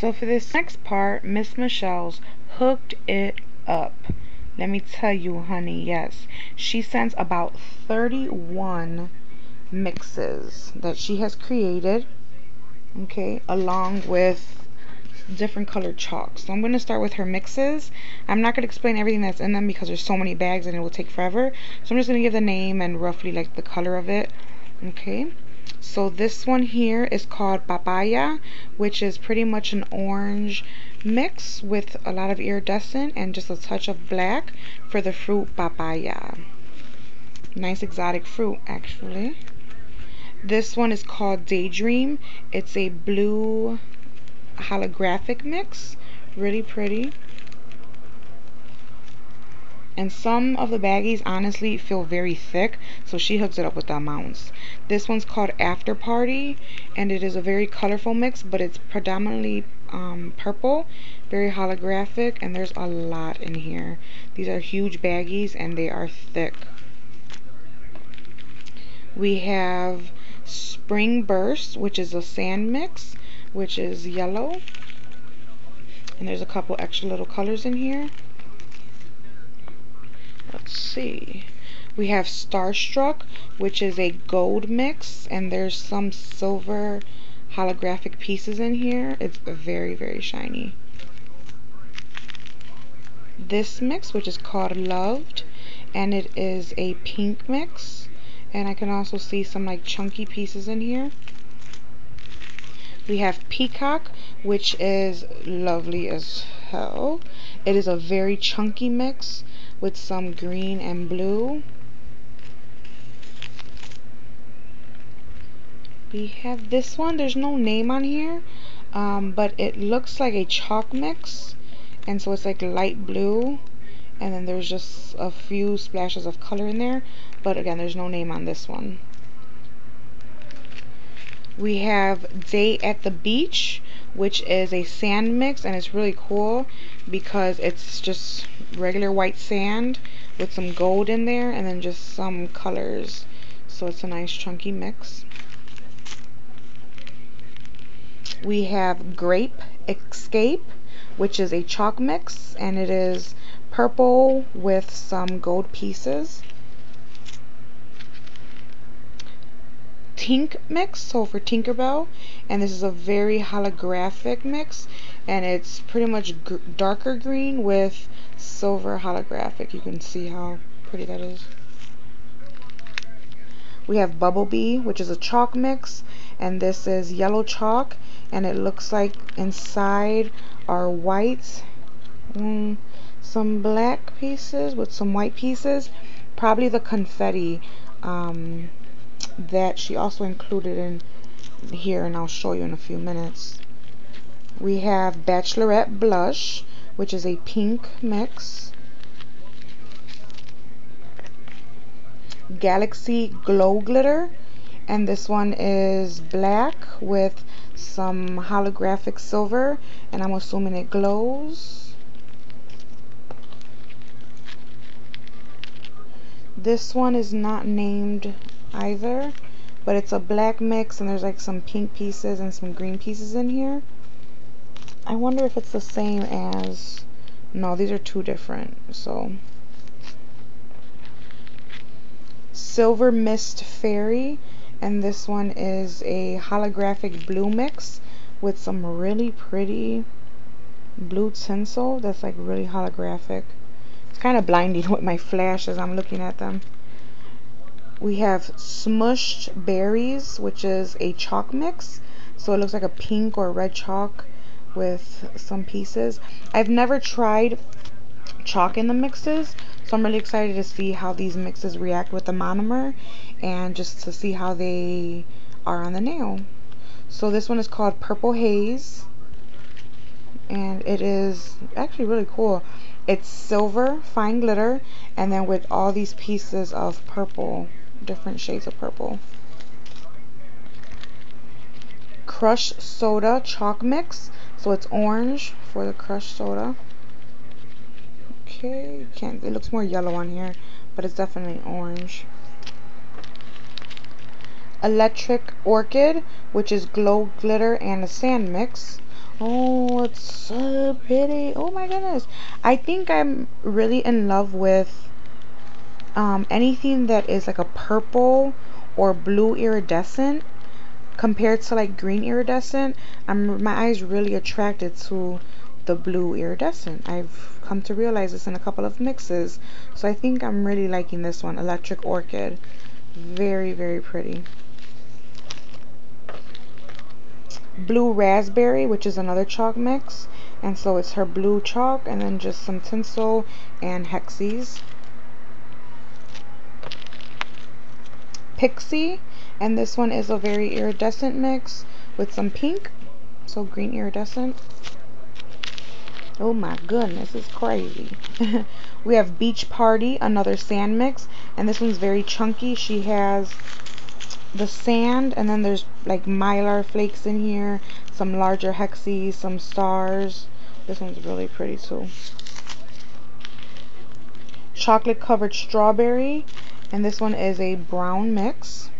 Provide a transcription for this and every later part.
So for this next part, MizzMichelles hooked it up. Let me tell you, honey, yes. She sends about 31 mixes that she has created, okay, along with different colored chalks. So I'm going to start with her mixes. I'm not going to explain everything that's in them because there's so many bags and it will take forever. So I'm just going to give the name and roughly like the color of it. Okay. So this one here is called papaya, which is pretty much an orange mix with a lot of iridescent and just a touch of black for the fruit papaya. Nice exotic fruit actually. This one is called Daydream. It's a blue holographic mix. Really pretty. And some of the baggies honestly feel very thick, so she hooks it up with the amounts. This one's called After Party, and it is a very colorful mix, but it's predominantly um, purple, very holographic, and there's a lot in here. These are huge baggies, and they are thick. We have Spring Burst, which is a sand mix, which is yellow. And there's a couple extra little colors in here. Let's see. We have Starstruck, which is a gold mix, and there's some silver holographic pieces in here. It's very, very shiny. This mix, which is called Loved, and it is a pink mix and I can also see some like chunky pieces in here we have peacock which is lovely as hell it is a very chunky mix with some green and blue. We have this one. There's no name on here um, but it looks like a chalk mix and so it's like light blue and then there's just a few splashes of color in there but again there's no name on this one. We have day at the beach which is a sand mix and it's really cool because it's just regular white sand with some gold in there and then just some colors. So it's a nice chunky mix. We have grape escape which is a chalk mix and it is purple with some gold pieces. Tink mix, so for Tinkerbell, and this is a very holographic mix, and it's pretty much darker green with silver holographic. You can see how pretty that is. We have Bumblebee, which is a chalk mix, and this is yellow chalk, and it looks like inside are white. Mm, some black pieces with some white pieces probably the confetti um, that she also included in here and I'll show you in a few minutes we have bachelorette blush which is a pink mix. Galaxy glow glitter. And this one is black with some holographic silver and I'm assuming it glows. This one is not named either, but it's a black mix and there's like some pink pieces and some green pieces in here. I wonder if it's the same as, no, these are two different, so. Silver Mist Fairy, and this one is a holographic blue mix with some really pretty blue tinsel that's like really holographic. It's kind of blinding with my flash as I'm looking at them. We have Smushed Berries, which is a chalk mix. So it looks like a pink or red chalk with some pieces. I've never tried chalk in the mixes, so I'm really excited to see how these mixes react with the monomer and just to see how they are on the nail. So this one is called Purple Haze and it is actually really cool. It's silver, fine glitter, and then with all these pieces of purple, different shades of purple. Crushed soda chalk mix. So it's orange for the crushed soda. Okay, can't it looks more yellow on here, but it's definitely orange. Electric Orchid, which is glow glitter and a sand mix. Oh, it's so pretty. Oh my goodness. I think I'm really in love with um, anything that is like a purple or blue iridescent compared to like green iridescent. I'm my eyes really attracted to the blue iridescent. I've come to realize this in a couple of mixes. So I think I'm really liking this one, Electric Orchid. Very, very pretty. blue raspberry which is another chalk mix and so it's her blue chalk and then just some tinsel and hexes pixie and this one is a very iridescent mix with some pink so green iridescent. Oh my goodness it's crazy. We have beach party another sand mix and this one's very chunky. She has the sand and then there's like mylar flakes in here some larger hexes some stars. This one's really pretty too. Chocolate covered strawberry and this one is a brown mix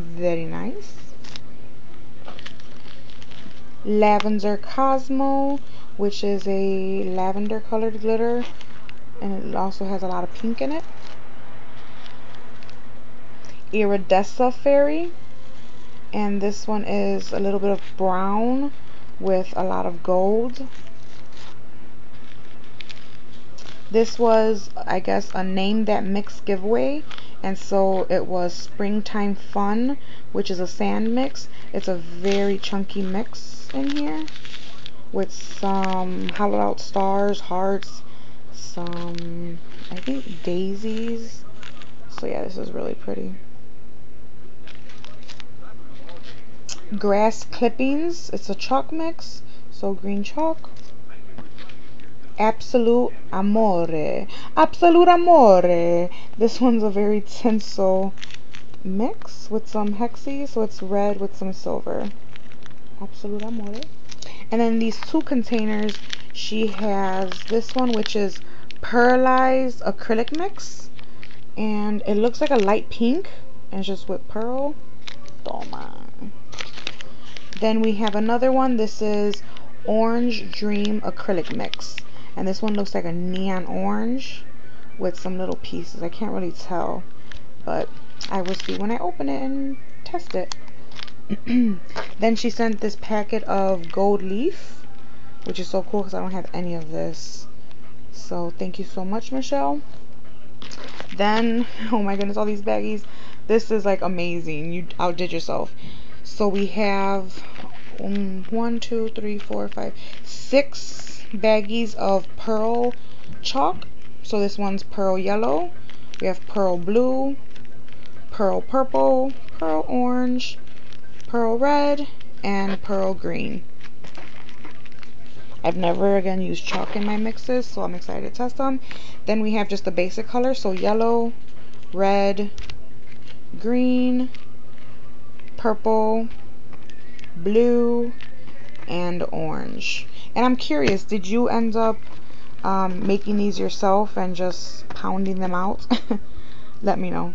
very nice. Lavender cosmo which is a lavender colored glitter and it also has a lot of pink in it. Iridescent Fairy and this one is a little bit of brown with a lot of gold this was I guess a name that mix giveaway and so it was springtime fun which is a sand mix it's a very chunky mix in here with some hollowed out stars hearts some I think daisies so yeah this is really pretty grass clippings. It's a chalk mix, so green chalk. Absolute Amore. Absolute Amore. This one's a very tinsel mix with some hexes, so it's red with some silver. Absolute Amore. And then these two containers, she has this one, which is pearlized acrylic mix. And it looks like a light pink, and it's just with pearl. Toma. Then we have another one. This is Orange Dream Acrylic Mix. And this one looks like a neon orange with some little pieces. I can't really tell. But I will see when I open it and test it. then she sent this packet of gold leaf. Which is so cool because I don't have any of this. So thank you so much, Michelle. Then, oh my goodness, all these baggies. This is like amazing. You outdid yourself. So we have um, one, two, three, four, five, six baggies of pearl chalk. So this one's pearl yellow. We have pearl blue, pearl purple, pearl orange, pearl red, and pearl green. I've never again used chalk in my mixes, so I'm excited to test them. Then we have just the basic color, so yellow, red, green, purple, blue, and orange. And I'm curious, did you end up um, making these yourself and just pounding them out? Let me know.